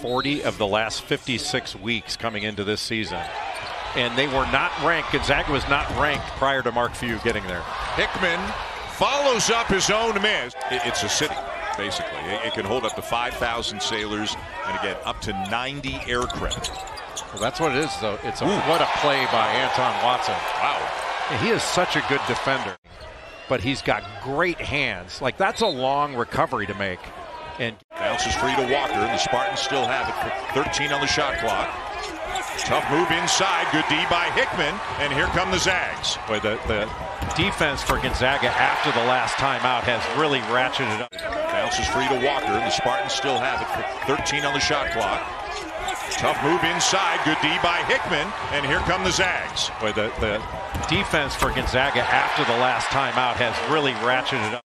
40 of the last 56 weeks coming into this season. And they were not ranked. Gonzaga was not ranked prior to Mark Few getting there. Hickman follows up his own miss. It's a city, basically. It can hold up to 5,000 sailors and again up to 90 aircraft. Well, that's what it is, though. It's a, what a play by Anton Watson. Wow. He is such a good defender, but he's got great hands. Like that's a long recovery to make. And bounces free to Walker, and the Spartans still have it. 13 on the shot clock. Tough move inside. Good D by Hickman, and here come the Zags. Boy, the, the defense for Gonzaga after the last timeout has really ratcheted up. Bounces free to Walker, and the Spartans still have it. 13 on the shot clock. Tough move inside. Good D by Hickman, and here come the Zags. Boy, the, the defense for Gonzaga after the last timeout has really ratcheted up.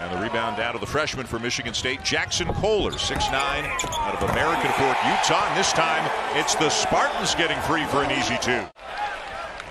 And the rebound down to the freshman for Michigan State, Jaxon Kohler, 6'9", out of American Fork, Utah. And this time, it's the Spartans getting free for an easy two.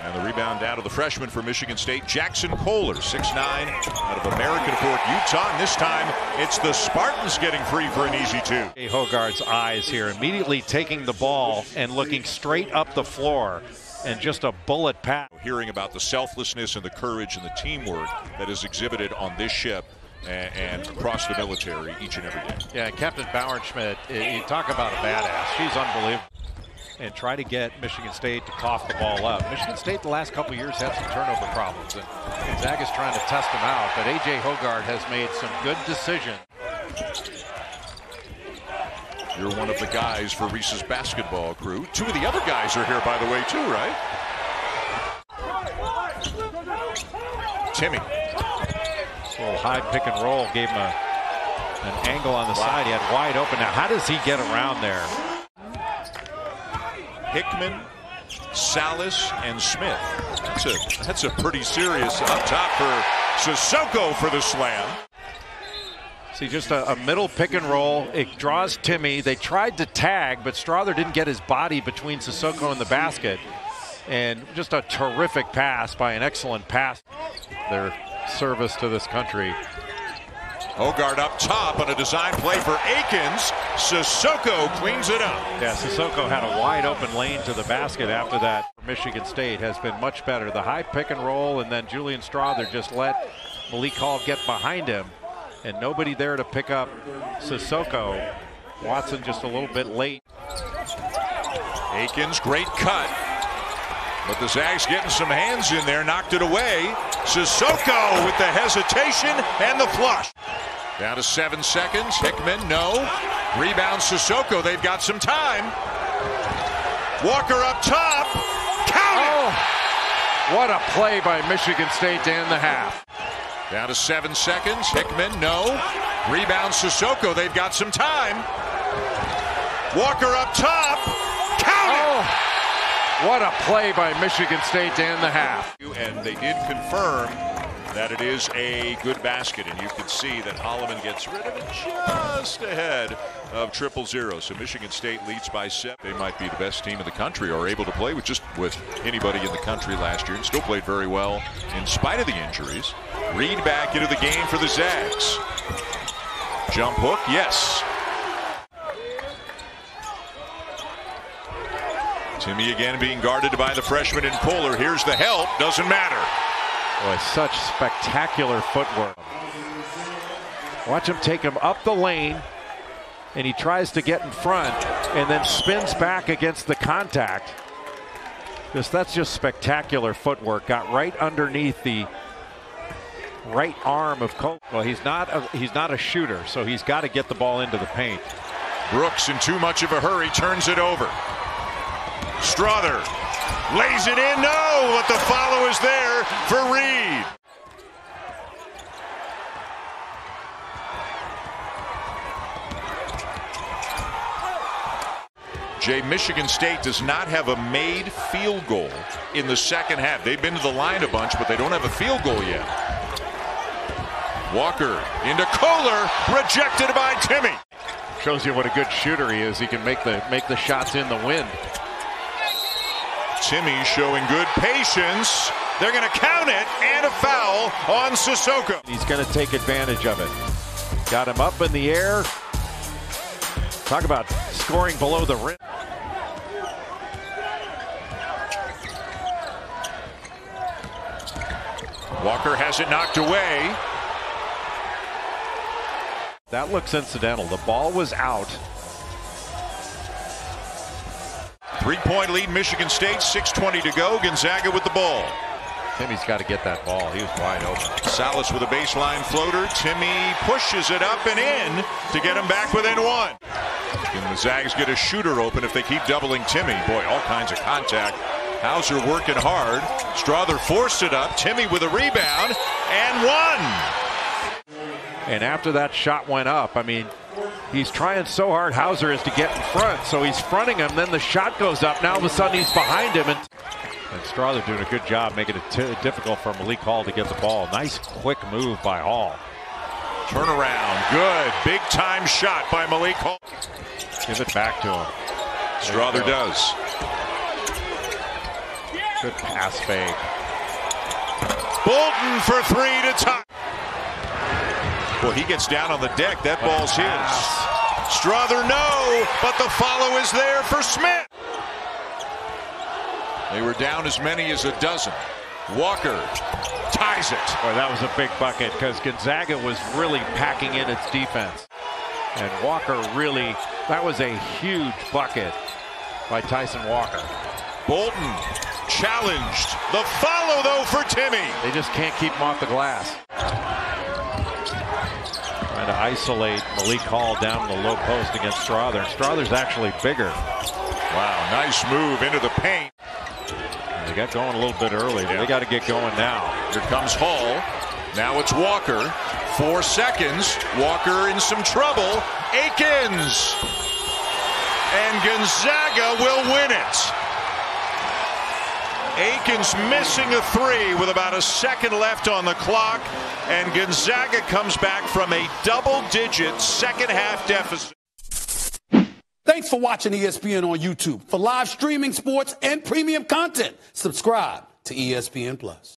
And the rebound down to the freshman for Michigan State, Jaxon Kohler, 6'9", out of American Fork, Utah. And this time, it's the Spartans getting free for an easy two. Hoggard's eyes here, immediately taking the ball and looking straight up the floor and just a bullet pass. Hearing about the selflessness and the courage and the teamwork that is exhibited on this ship and, and, across the military each and every day. Yeah, Captain Bauernschmidt, you eh, eh, talk about a badass. She's unbelievable. And try to get Michigan State to cough the ball up. Michigan State the last couple years had some turnover problems, and Gonzaga's trying to test them out. But A.J. Hoggard has made some good decisions. You're one of the guys for Reese's basketball crew. Two of the other guys are here, by the way, too, right? Timme. This little high pick and roll gave him a, an angle on the wow. side. He had wide open. Now, how does he get around there? Hickman, Sallis, and Smith. That's a that's a pretty serious up top for Sissoko for the slam. See, just a, a, middle pick and roll. It draws Timme. They tried to tag, but Strawther didn't get his body between Sissoko and the basket. And just a terrific pass by an excellent pass. Their service to this country. Hoggard up top on a design play for Akins. Sissoko cleans it up. Yeah, Sissoko had a wide open lane to the basket after that. Michigan State has been much better. The high pick and roll, and then Julian Strawther just let Malik Hall get behind him and nobody there to pick up Sissoko. Watson just a little bit late. Akins, great cut. But the Zags getting some hands in there, knocked it away. Sissoko with the hesitation and the flush. Down to seven seconds. Hickman, no. Rebound Sissoko. They've got some time. Walker up top. Count it. Oh, what a play by Michigan State to end the half. Down to seven seconds. Hickman, no. Rebound Sissoko. They've got some time. Walker up top. Count it. Oh, what a play by Michigan State to end the half. And they did confirm that it is a good basket, and you can see that Holloman gets rid of it just ahead of triple zero. So Michigan State leads by seven. They might be the best team in the country or able to play with just with anybody in the country last year and still played very well in spite of the injuries. Reid back into the game for the Zags. Jump hook, yes. Timme again being guarded by the freshman in Polar. Here's the help, doesn't matter. Boy, such spectacular footwork. Watch him take him up the lane, and he tries to get in front, and then spins back against the contact. Just that's just spectacular footwork. Got right underneath the right arm of Cole. Well, he's not a, he's not a shooter, so he's got to get the ball into the paint. Brooks in too much of a hurry turns it over. Strawther Lays it in. No, but the follow is there for Reid. Jay, Michigan State does not have a made field goal in the second half. They've been to the line a bunch, but they don't have a field goal yet. Walker into Kohler, rejected by Timme. Shows you what a good shooter he is. He can make the make the shots in the wind. Timme showing good patience. They're going to count it and a foul on Sissoko. He's going to take advantage of it. Got him up in the air. Talk about scoring below the rim. Walker has it knocked away. That looks incidental. The ball was out. Three point lead, Michigan State, 6.20 to go. Gonzaga with the ball. Timme's got to get that ball. He was wide open. Sallis with a baseline floater. Timme pushes it up and in to get him back within one. Can the Zags get a shooter open if they keep doubling Timme? Boy, all kinds of contact. Hauser working hard. Strawther forced it up. Timme with a rebound and one. And after that shot went up, I mean, he's trying so hard. Hauser is to get in front, so he's fronting him. Then the shot goes up. Now all of a sudden he's behind him, and, and Strawther doing a good job making it difficult for Malik Hall to get the ball. Nice quick move by Hall. Turnaround, good, big time shot by Malik Hall. Give it back to him. Strawther does. Good pass fake. Bolton for three to tie. Well, he gets down on the deck. That ball's his. Strawther, no, but the follow is there for Smith. They were down as many as a dozen. Walker ties it. Boy, that was a big bucket because Gonzaga was really packing in its defense. And Walker really, that was a huge bucket by Tyson Walker. Bolton challenged. The follow, though, for Timme. They just can't keep him off the glass. Isolate Malik Hall down the low post against Strawther. And Strawther's actually bigger. Wow, nice move into the paint. They got going a little bit early. Yeah. They got to get going now. Here comes Hall. Now it's Walker. Four seconds. Walker in some trouble. Akins. And Gonzaga will win it. Akins missing a three with about a second left on the clock. And Gonzaga comes back from a double digit second half deficit. Thanks for watching ESPN on YouTube. For live streaming sports and premium content, subscribe to ESPN Plus.